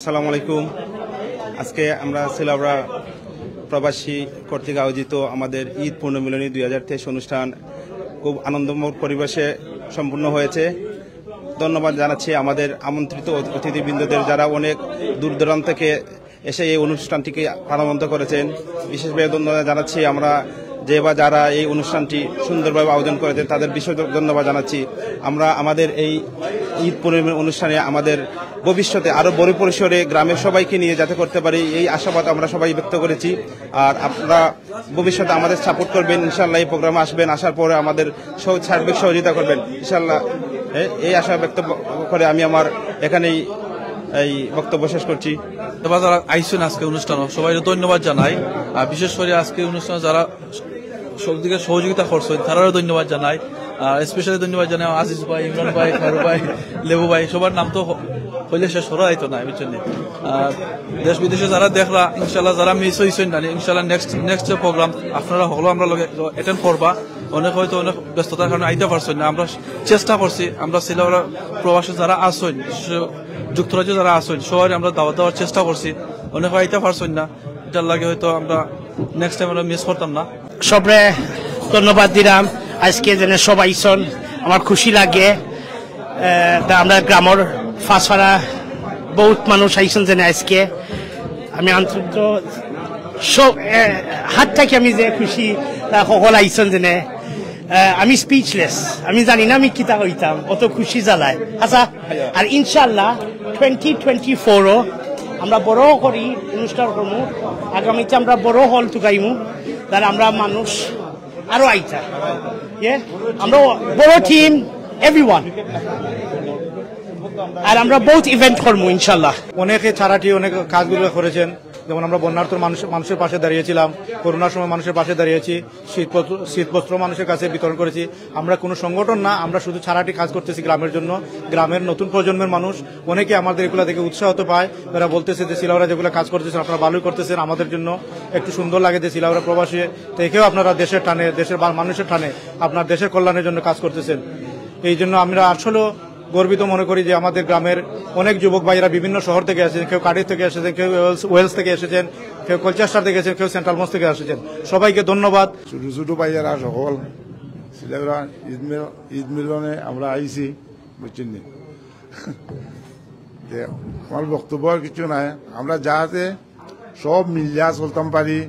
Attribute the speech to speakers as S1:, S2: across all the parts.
S1: আসসালামু আলাইকুম। আজকে আমরা সিলাবরা প্রবাসী কর্তৃক আয়োজিত আমাদের ঈদ পূর্ণমিলনী দুই হাজার তেইশ অনুষ্ঠান খুব আনন্দময় পরিবেশে সম্পূর্ণ হয়েছে। ধন্যবাদ জানাচ্ছি আমাদের আমন্ত্রিত অতিথিবৃন্দদের যারা অনেক দূর দূরান্ত থেকে এসে এই অনুষ্ঠানটিকে প্রাণবন্ত করেছেন। বিশেষভাবে ধন্যবাদ জানাচ্ছি আমরা যে বা যারা এই অনুষ্ঠানটি সুন্দরভাবে আয়োজন করেছেন, তাদের বিশেষ ধন্যবাদ জানাচ্ছি। আমরা আমাদের এই ঈদ পূর্ণিমার অনুষ্ঠানে আমাদের ভবিষ্যতে আরও বড় পরিসরে গ্রামের সবাইকে নিয়ে যাতে করতে পারি, এই আশাবাদ আমরা সবাই ব্যক্ত করেছি। আর আপনারা ভবিষ্যতে আমাদের সাপোর্ট করবেন ইনশাল্লাহ এই প্রোগ্রামে আসবেন, আসার পরে আমাদের সার্বিক সহযোগিতা করবেন ইনশাল্লাহ এই আশা ব্যক্ত করে আমি আমার এখানেই এই বক্তব্য শেষ করছি।
S2: এবার যারা আইসেন আজকে অনুষ্ঠান সবাই ধন্যবাদ জানাই। আর বিশেষ করে আজকে অনুষ্ঠানে যারা সব দিকে সহযোগিতা করছেন, তারাও ধন্যবাদ জানাই। স্পেশালি ধন্যবাদ জানাই আজিজ ভাই, ইমরান ভাই খারু ভাই, লেবু ভাই, সবার নাম তো হইলে শেষ হরা হইতো না বুঝছেন? দেশ বিদেশে যারা দেখলা ইনশাল্লাহ যারা মিস হয়েছেন না ইনশাল্লাহ নেক্সট নেক্সট প্রোগ্রাম আপনারা হলো আমরা লগে অ্যাটেন্ড করবা। অনেক হয়তো অনেক ব্যস্ততার কারণে আইতে পারছেন না। আমরা চেষ্টা করছি, আমরা সিলেবরা প্রবাসী যারা আসেন যুক্তরাজ্যে যারা আসেন সবাই আমরা দাওয়াত দেওয়ার চেষ্টা করছি। অনেক আইতে পারছেন না এটার লাগে হয়তো আমরা নেক্সট টাইম আমরা মিস করতাম না।
S3: সবরে ধন্যবাদ দিলাম। আজকে যেন সবাই আইসন আমার খুশি লাগে। আমরা গ্রামের ফাঁসফাড়া বহুত মানুষ আইসন যেন আজকে। আমি অন্তত সব হাত থাকি আমি যে খুশি সকল আইসন যেনে। আমি স্পিচলেস আমি জানি না আমি কিতা হইতাম, অত খুশি জ্বালায়। আচ্ছা আর ইনশাল্লাহ টোয়েন্টি টোয়েন্টি ফোরও আমরা বড় করি, অনুষ্ঠান করব আগামীতে আমরা বড় হল টুকাইমু তার আমরা মানুষ আরও আইতা। ইয়ে আমরা বড় টিম এভরিওয়ান আর আমরা বহুত ইভেন্ট করব ইনশাল্লাহ
S4: অনেকে ছাড়াটি অনেক কাজগুলো করেছেন। যেমন আমরা বন্যার্থ মানুষ, মানুষের পাশে দাঁড়িয়েছিলাম, করোনার সময় মানুষের পাশে দাঁড়িয়েছি, শীতপত্র, শীতবস্ত্র মানুষের কাছে বিতরণ করেছি। আমরা কোনো সংগঠন না, আমরা শুধু ছাড়াটি কাজ করতেছি গ্রামের জন্য। গ্রামের নতুন প্রজন্মের মানুষ, অনেকে আমাদের এগুলো দেখে উৎসাহত পায়। তারা বলতেছে যে শিলাওরা যেগুলো কাজ করতেছেন, আপনারা ভালোই করতেছেন আমাদের জন্য। একটু সুন্দর লাগে যে শিলাওরা প্রবাসী। থেকেও আপনারা দেশের টানে, দেশের মানুষের টানে, আপনার দেশের কল্যাণের জন্য কাজ করতেছেন। এই জন্য আমরা আসলেও গর্বিত মনে করি যে আমাদের গ্রামের অনেক যুবক ভাইয়েরা বিভিন্ন শহর থেকে এসেছেন, কেউ কার্ডিফ থেকে এসেছেন, কেউ ওয়েলস থেকে এসেছেন, কেউ কলচাস্টার থেকে এসেছেন, কেউ সেন্ট্রাল মস থেকে এসেছেন। সবাইকে ধন্যবাদ।
S5: ছোট ছোট ভাইয়েরা সকল ঈদ মিল- ঈদ মিলনে আমরা আইছি, বুঝছেন যে আমার বক্তব্য কিছু নাই। আমরা যাহাতে সব মিলিয়া চলতাম পারি,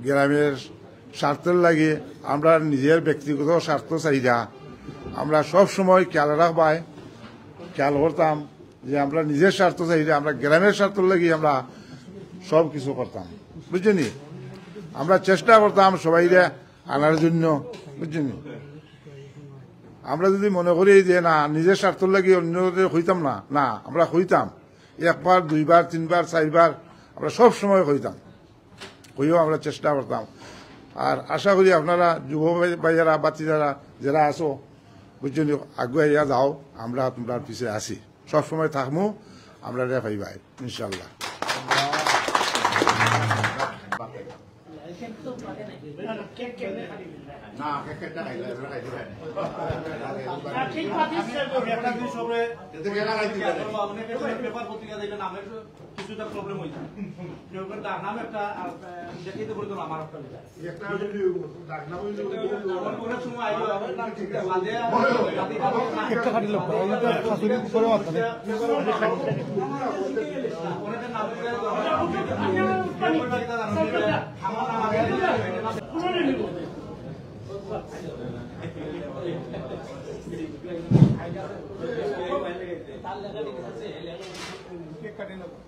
S5: গ্রামের স্বার্থের লাগে, আমরা নিজের ব্যক্তিগত স্বার্থ চাহিদা, আমরা সব সময় খেয়াল রাখবাই। খেয়াল করতাম যে আমরা নিজের স্বার্থ চাহিদা আমরা গ্রামের স্বার্থের লাগি আমরা সব কিছু করতাম। বুঝছেন? আমরা চেষ্টা করতাম সবাই আনার জন্য, বুঝছেন? আমরা যদি মনে করি যে না, নিজের স্বার্থ লাগি অন্যদের হইতাম না না, আমরা হইতাম। একবার, দুইবার, তিনবার, চারবার আমরা সব সময় হইতাম। হইও আমরা চেষ্টা করতাম। আর আশা করি আপনারা যুব ভাইয়ারা বাচ্চারা যারা আছো বুঝছেন আগুয়াইয়া দাও আমরা তোমরা পিছে আছি। সব সময় থাকমু আমরা রে ভাই ইনশাল্লাহ
S3: ঈদ মুবারক ঈদ মুবারক রেকর্ড করবানি ও